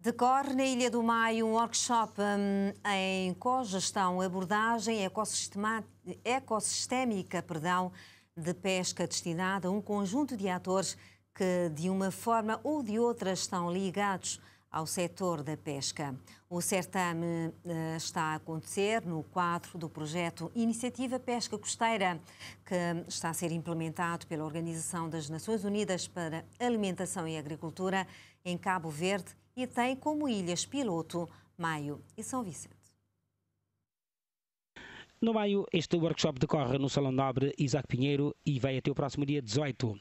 Decorre na Ilha do Maio um workshop um, em cogestão, abordagem ecossistémica perdão, de pesca destinada a um conjunto de atores que, de uma forma ou de outra, estão ligados ao setor da pesca. O certame uh, está a acontecer no quadro do projeto Iniciativa Pesca Costeira, que está a ser implementado pela Organização das Nações Unidas para Alimentação e Agricultura em Cabo Verde e tem como ilhas piloto Maio e São Vicente. No Maio, este workshop decorre no Salão Nobre Isaac Pinheiro e vai até o próximo dia 18.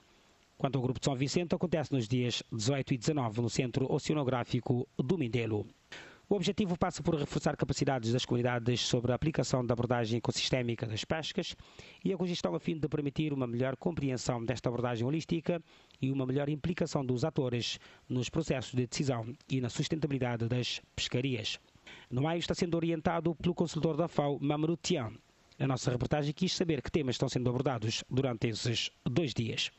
Quanto ao Grupo de São Vicente, acontece nos dias 18 e 19 no Centro Oceanográfico do Mindelo. O objetivo passa por reforçar capacidades das comunidades sobre a aplicação da abordagem ecossistémica das pescas e a cogestão a fim de permitir uma melhor compreensão desta abordagem holística e uma melhor implicação dos atores nos processos de decisão e na sustentabilidade das pescarias. No maio está sendo orientado pelo consultor da FAO, Mamoru Tian, a nossa reportagem quis saber que temas estão sendo abordados durante esses dois dias.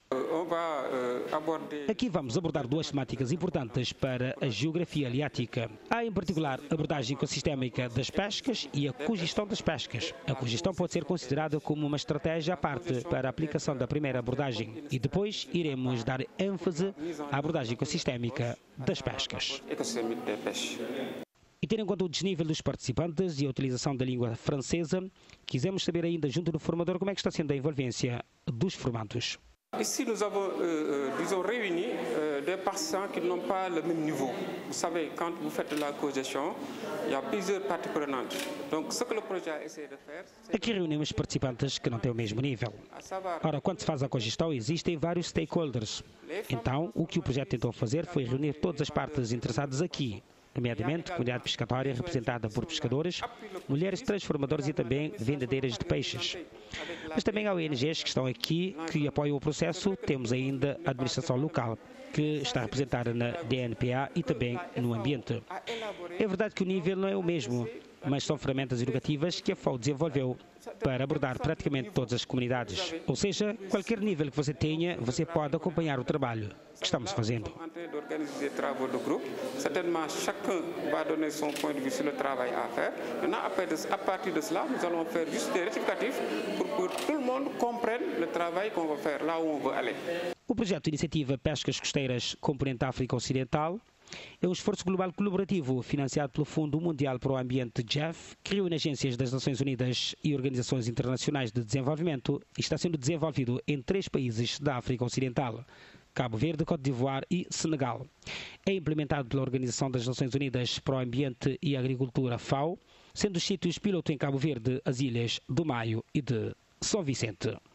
Aqui vamos abordar duas temáticas importantes para a geografia aliática. Há, em particular, a abordagem ecossistémica das pescas e a cogestão das pescas. A cogestão pode ser considerada como uma estratégia à parte para a aplicação da primeira abordagem e depois iremos dar ênfase à abordagem ecossistémica das pescas. E tendo em conta o desnível dos participantes e a utilização da língua francesa, quisemos saber ainda, junto do formador, como é que está sendo a envolvência dos formandos. Ici, nous avons, euh, euh, disons, réuni euh, des participants qui n'ont pas le même niveau. Vous savez, quand vous faites la cogestion, il y a plusieurs parties prenantes. Donc, ce que le projet essaie de faire... Aqui reunimos participantes que não têm o mesmo nível. Ora, quando se faz a cogestão, existem vários stakeholders. Então, o que o projeto tentou fazer foi reunir todas as partes interessadas aqui, nomeadamente comunidade pescatória representada por pescadores, mulheres transformadoras e também vendedeiras de peixes. Mas também há ONGs que estão aqui, que apoiam o processo. Temos ainda a administração local, que está representada na DNPA e também no ambiente. É verdade que o nível não é o mesmo, mas são ferramentas educativas que a FAO desenvolveu para abordar praticamente todas as comunidades. Ou seja, qualquer nível que você tenha, você pode acompanhar o trabalho que estamos fazendo. Certainement, chacun va donner son point de vue sur le travail à faire. Maintenant, à partir de cela, nous allons faire juste des rectificatifs pour que tout le monde comprenne le travail qu'on va faire, là où on veut aller. O projeto Iniciativa Pescas Costeiras Componente África Ocidental é um esforço global colaborativo financiado pelo Fundo Mundial para o Ambiente JEF, que reúne agências das Nações Unidas e organizações internacionais de desenvolvimento e está sendo desenvolvido em três países da África Ocidental. Cabo Verde, Cote d'Ivoire e Senegal. É implementado pela Organização das Nações Unidas para o Ambiente e Agricultura, FAO, sendo os sítios piloto em Cabo Verde as ilhas do Maio e de São Vicente.